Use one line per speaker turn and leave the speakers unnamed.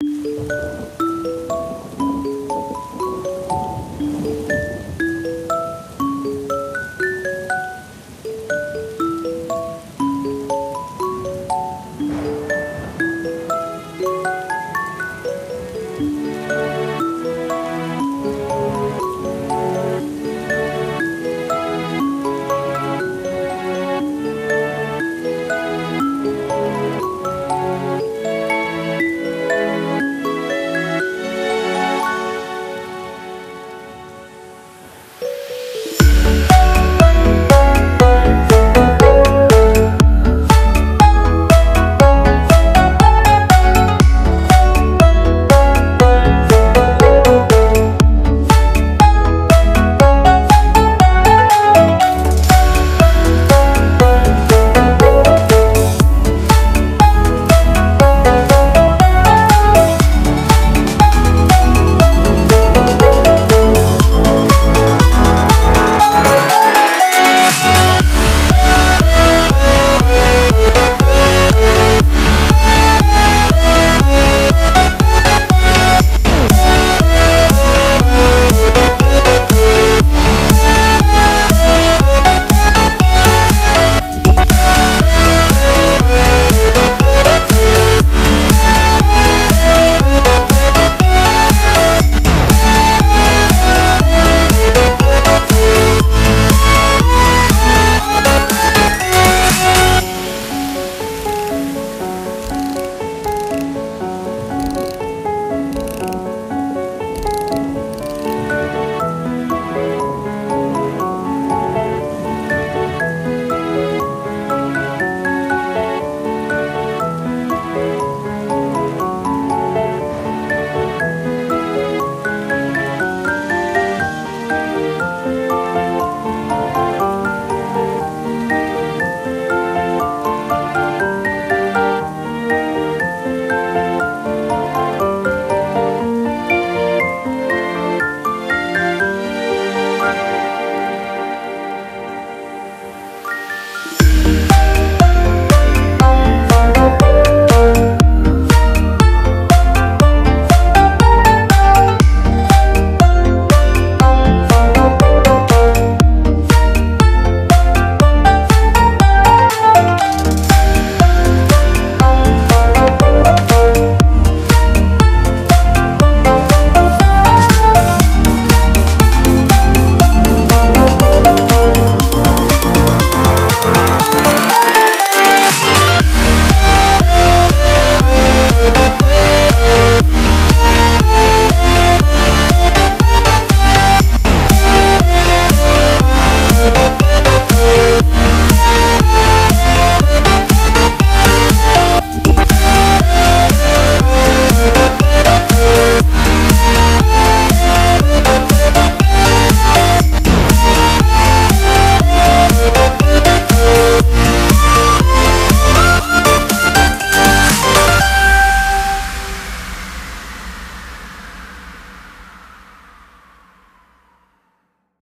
you